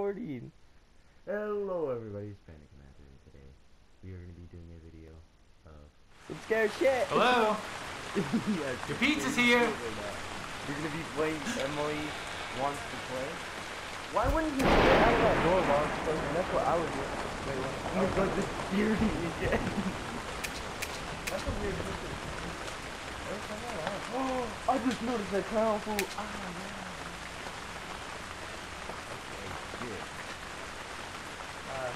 recording. Hello everybody, it's Panda Commander and today we are going to be doing a video of... It's scared shit. Hello? yes, Your pizza's here. We're going to be playing Emily Wants to Play. Why wouldn't you stay out of that door while it's closing? That's what I would do. Wait, what? Oh my god, this beauty again. That's a weird picture. Where's that? Oh, I just noticed that clown food. Ah, yeah. Okay, Uh,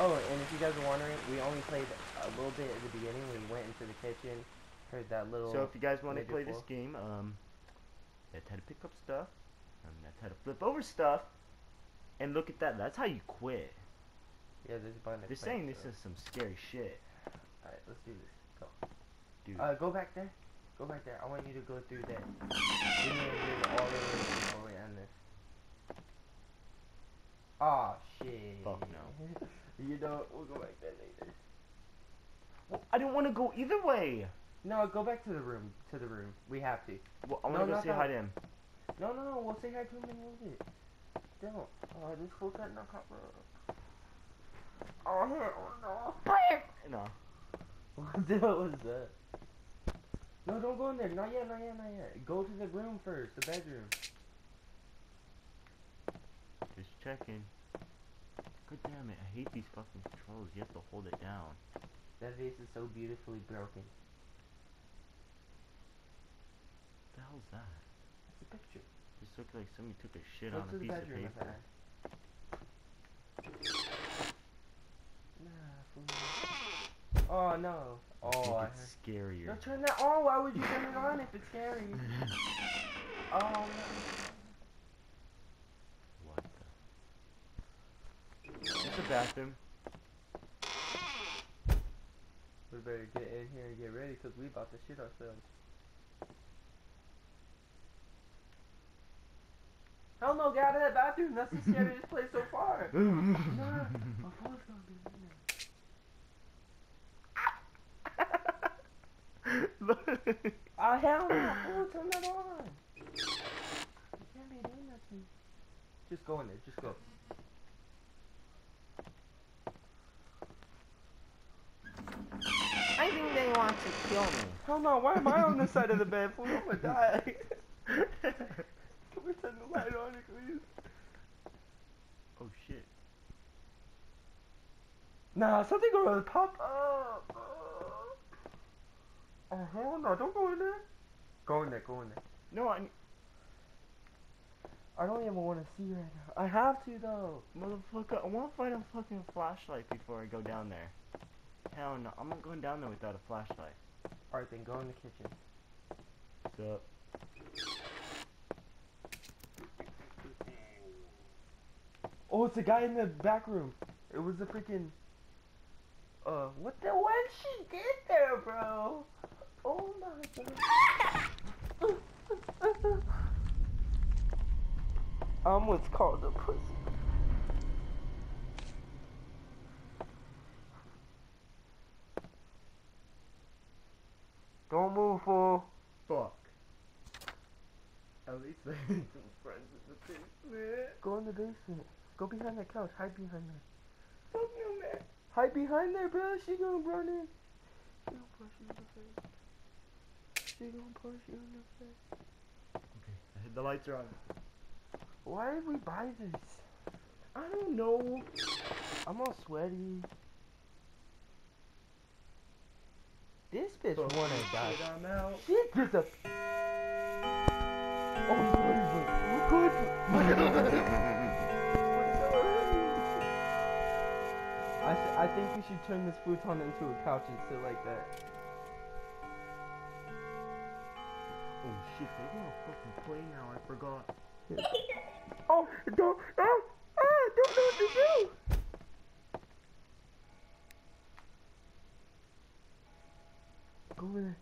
oh, and if you guys are wondering, we only played a little bit at the beginning. We went into the kitchen, heard that little. So if you guys want to play this game, um, that's how to pick up stuff, um, that's how to flip over stuff, and look at that, that's how you quit. yeah, there's a button. They're saying this is some scary shit, Alright, let's do this. Go. dude. Uh, go back there. Go back there. I want you to go through that. You need to do all the way before we end this. Aw, shit. Fuck no. You know, we'll go back there later. well, I didn't want to go either way. No, go back to the room. To the room. We have to. Well, I want No, go not say that. hi to him. No, no, no. We'll say hi to him in a little bit. Don't. Oh, this fool got no cover. Oh, here. Oh, no. No. What the hell was that? No, don't go in there. Not yet, not yet, not yet. Go to the room first, the bedroom. Just checking. God damn it, I hate these fucking controls. You have to hold it down. That vase is so beautifully broken. What the hell's that? It's a picture. Just looked like somebody took a shit Go on a the piece of paper. Nah. Oh no. Oh, it's scarier. No, turn that on. Why would you turn it on if it's scary? Oh no. The? Bathroom. We better get in here and get ready because we about to shit ourselves. Hell no, get out of that bathroom. That's the scariest place so far. Nah, my phone's gonna be in there. Ah, hell no. Fool, turn that on. You can't be doing that to me. Just go in there. Just go. I think they want to kill me. Hell no. Why am I on this side of the bed? Fool, I'm gonna die. Can we turn the light on, please? oh shit. Nah, something gonna pop up. Uh-huh. Oh hell no! Don't go in there. Go in there. Go in there. No, I I don't even want to see right now. I have to though. motherfucker. I want to find a fucking flashlight before I go down there. Hell no, I'm not going down there without a flashlight. All right, then go in the kitchen. Up? Oh, it's a guy in the back room. It was the freaking. Uh, what the? What she did there, bro? Oh my god. I'm what's called a pussy. Don't move, fool. Fuck. At least I had some friends in the basement. Go in the basement. Go behind that couch. Hide behind there. Fuck you, man. Hide behind there, bro. She gonna run in. She gonna punch you in the face. She gonna punch you in the face. Okay, the lights are on. Why did we buy this? I don't know. I'm all sweaty. This bitch Fuck wanna this die. shit, I'm out. She just a. Oh, good. Good. I, s- I think we should turn this futon into a couch and sit like that. Oh shit, they gonna fucking play now, I forgot. Oh, don't, oh, oh, don't know what to Go over there.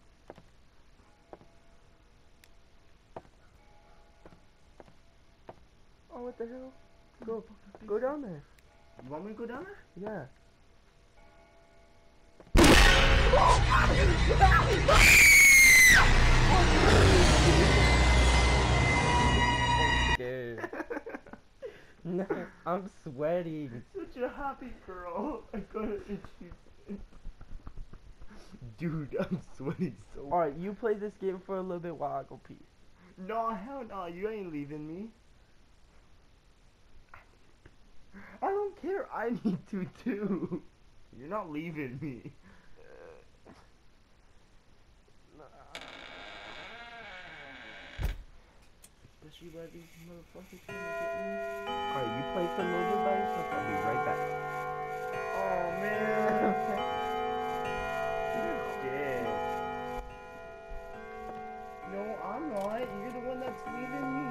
Oh, what the hell? Go, go down there. You want me to go down there? Yeah. scared. No, I'm sweating. Such a happy girl. I got an itchy. Dude, I'm sweating so. Alright, you play this game for a little bit while I go pee. No, hell no, you ain't leaving me. I don't care. I need to too. You're not leaving me. Especially by these motherfuckers trying to get me. Alright, you play for a little bit by yourself. I'll be right back. Oh man. No, I'm not. You're the one that's leaving me.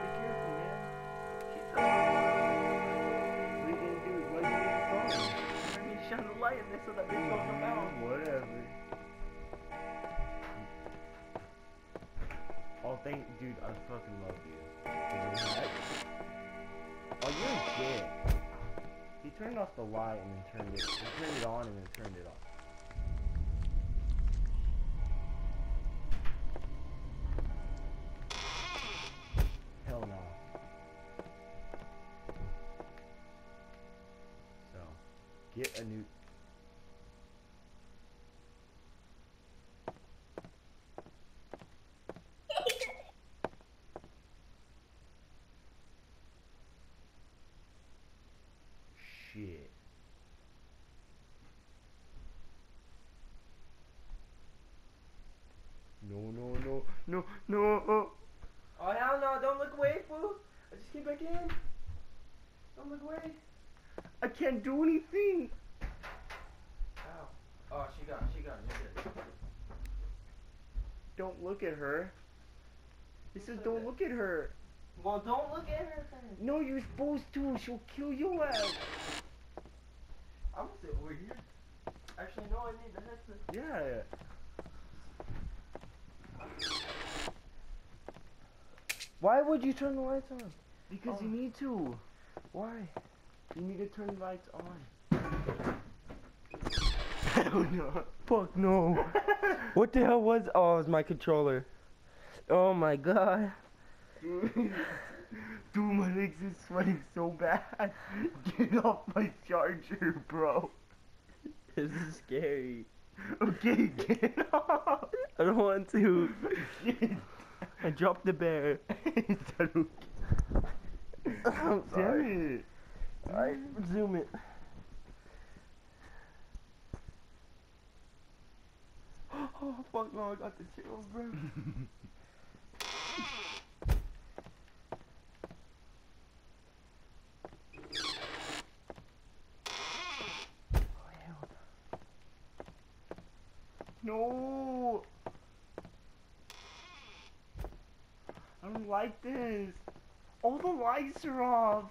Be careful, man. Are you do? Are you me shine the light in so that won't come out. Mm, whatever. Oh, thank, dude, I fucking love you. Oh, you're a. Turned off the light and then turned it. Turned it on and then turned it off. Hell no. So, get a new. Shit. No, no, no, no, no. Oh. Oh hell no, don't look away, fool. I just came back in. Don't look away. I can't do anything. Ow. Oh, she got, she got, you're good. Don't look at her. It says said don't that? look at her. Well, don't look at her then. No, you're supposed to. She'll kill you ass. I'm gonna sit over here. Actually, no, I need the headset. Yeah. Why would you turn the lights on? Because Oh. you need to. Why? You need to turn the lights on. Hell no. Fuck no. what the hell was? Oh, it was my controller. Oh my god. Dude, Dude, my legs is sweating so bad. Get off my charger, bro. This is scary. Okay, get off. I don't want to. I dropped the bear. Is that okay? I'm sorry. Damn it. Alright, zoom it. Oh fuck no, I got the chills, bro. No. I don't like this. All the lights are off.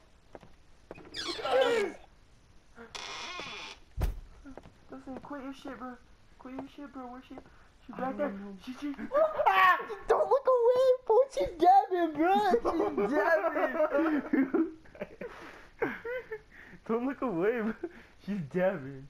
Listen, quit your shit, bro. Quit your shit, bro. Where's she? She back there. know. She, she. Ah! Don't look away, fool. She's dabbing, bro. She's dabbing. Don't look away, bro. She's dabbing.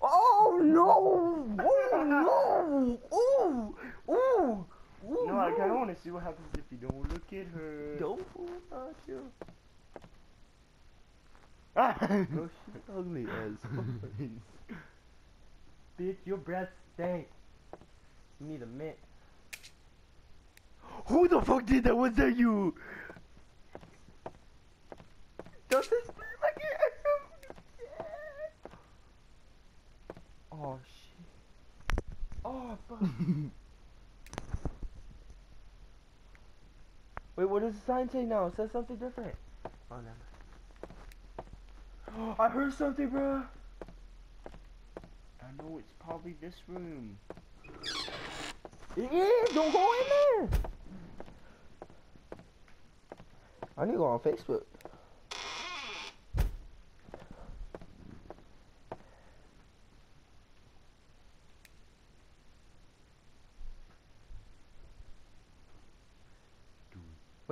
Oh no! Oh no! Ooh! Ooh! No, I kind of want to see what happens if you don't look at her. Don't fool not you. Ah. No, she's ugly as fuck. Bitch, your breath stank. You need a mint. Who the fuck did that? Was that you? Don't this like it? Oh shit. Oh fuck. Wait, what does the sign say now? It says something different. Oh no. I heard something, bro. I know it's probably this room. It is. Don't go in there. I need to go on Facebook.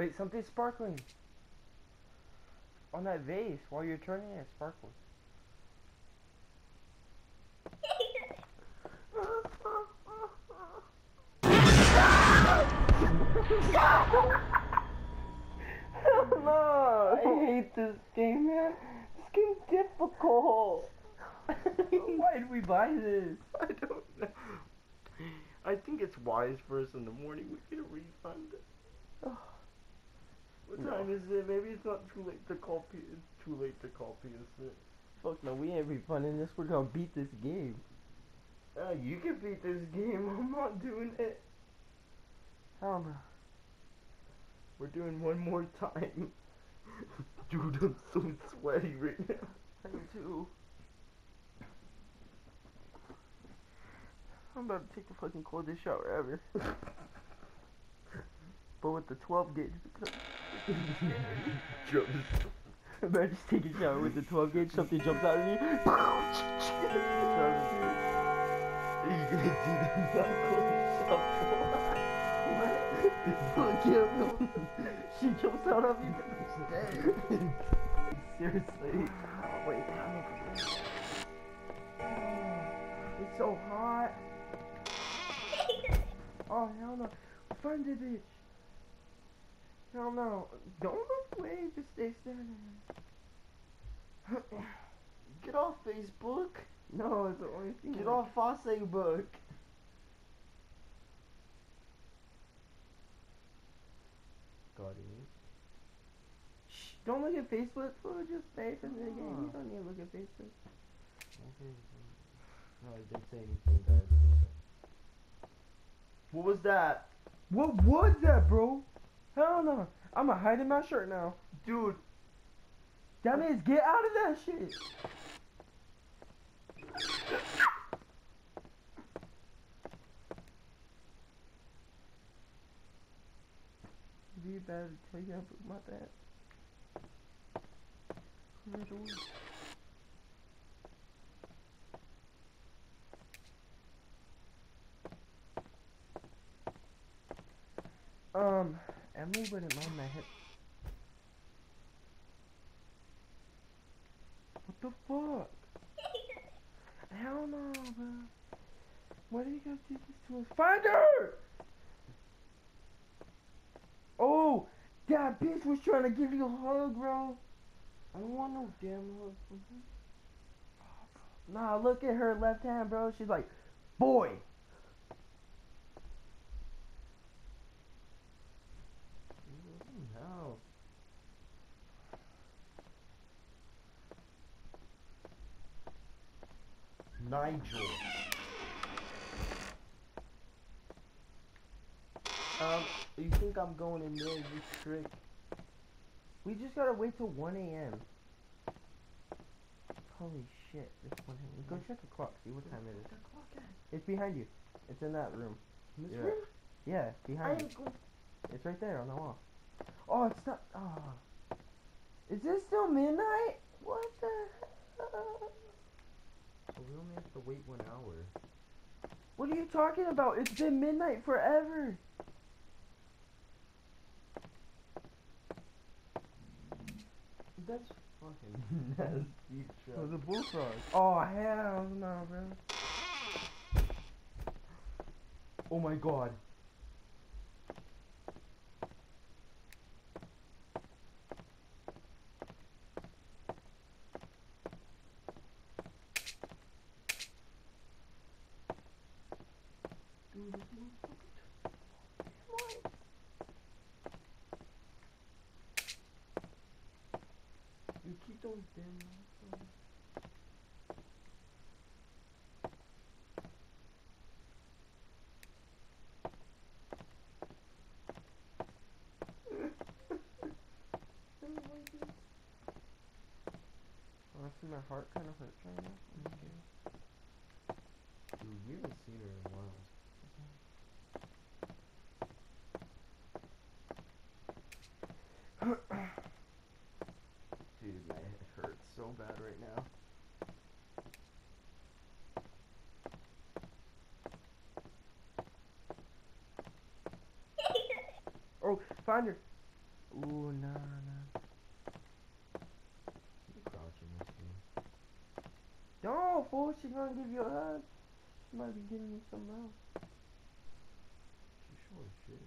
Wait, something's sparkling. On that vase, while you're turning it, it sparkles. I hate this game, man. This game's difficult. Why did we buy this? I don't know. I think it's wise for us in the morning. We get a refund. Oh. What No. time is it? Maybe it's not too late to call P. It's too late to call PSN. Fuck no, we ain't refunding this. We're gonna beat this game. Uh, you can beat this game. I'm not doing it. Hell no. We're doing one more time. Dude, I'm so sweaty right now. I am too. I'm about to take the fucking coldest shower ever. but with the 12 gauge, Jumps. To just take a shower with the 12 gauge, something jumps out of you gonna do the she jumps out me. Seriously. Oh, It's so hot. Oh, hell no. Find the bitch. Hell no. Don't look away, just stay standing. Get off Facebook. No, it's the only thing. Get off Facebook. Got it. Shh, don't look at Facebook, fool. Just pay for the game. You Ah. don't need to look at Facebook. Okay. No, I didn't say anything, guys. What was that? What was that, bro? Hell no. I'm gonna hide in my shirt now. Dude, That means get out of that shit. You how to put my. Close the door. Um, Emily wouldn't mind my. What the fuck? Hell no, bro. Why do you guys do this to us? Find her! Oh, that bitch was trying to give you a hug, bro. I don't want no damn hug from her. Oh, nah, look at her left hand, bro. She's like, boy. No. Nigel. Um, You think I'm going in there, you trick? we just gotta wait till 1 a.m. Holy shit, it's 1 a.m. Go check the clock, see what time it is. The clock at? It's behind you. It's in that room. In this Yeah. room? Yeah, I behind you. ain't. It's right there on the wall. Oh, it's not. Oh. Is this still midnight? What the hell? So we only have to wait one hour. What are you talking about? It's been midnight forever. That's fucking nasty, It was a bullfrog. Oh, hell no, bro. Oh my god. You keep those damn motherfuckers. Honestly, my heart kind of hurts right now. Mm-hmm. I'm scared. Dude, we haven't seen her in a while. Dude, my head hurts so bad right now. Oh, find her. Ooh, nah, nah. You crouching this thing. Don't, fool. She gonna give you a hug. She might be giving you something else. She sure shit.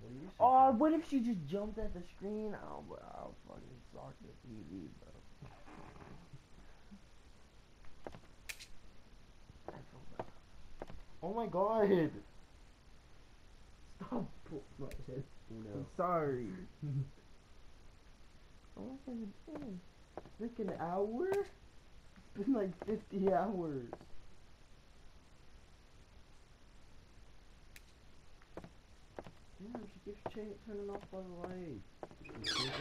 What do you say? Oh, what if she just jumped at the screen? Oh, bro, I'll fucking sock the TV, bro. I feel bad. Oh my god! Stop pulling my head. You I'm sorry. oh damn. Like an hour? It's been like 50 hours. Damn, she keeps turning off all the lights.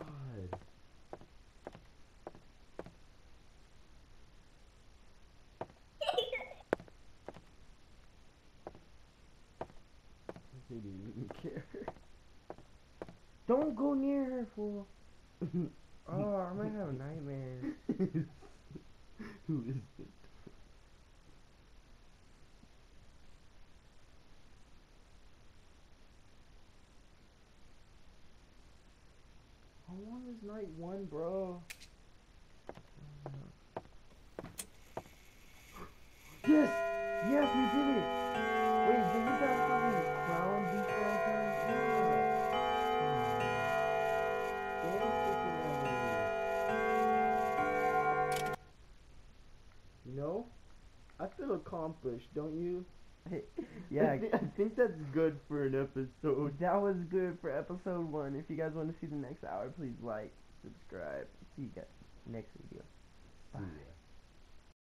God. They didn't even care. Don't go near her, fool. Oh, I might have a nightmare. Who is it? How long is night one, bro? Accomplished, don't you? I, Yeah, I think that's good for an episode. that was good for episode one. If you guys want to see the next hour, please like, subscribe. See you guys next video.